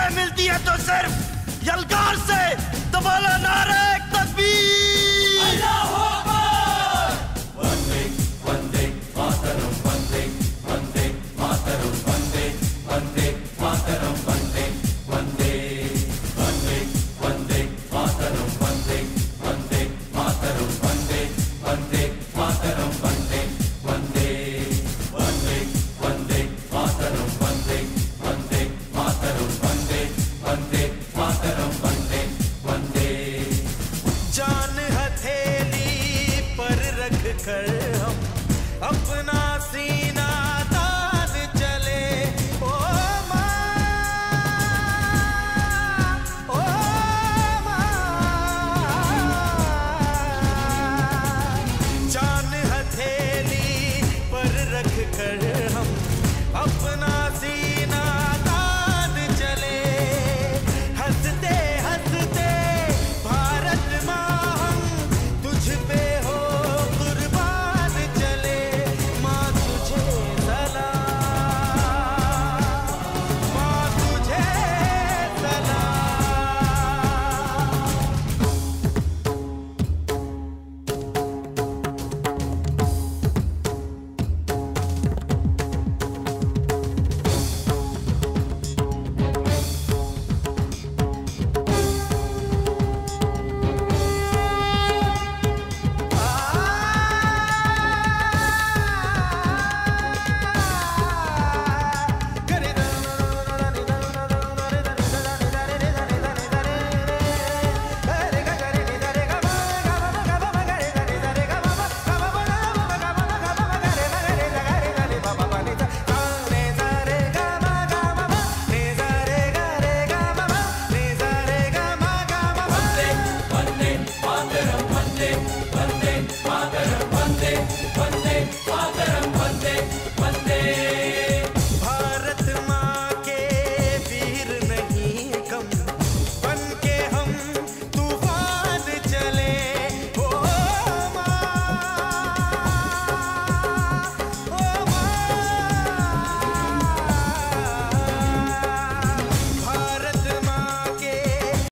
मिलती है तो सिर्फ़ यलकार से।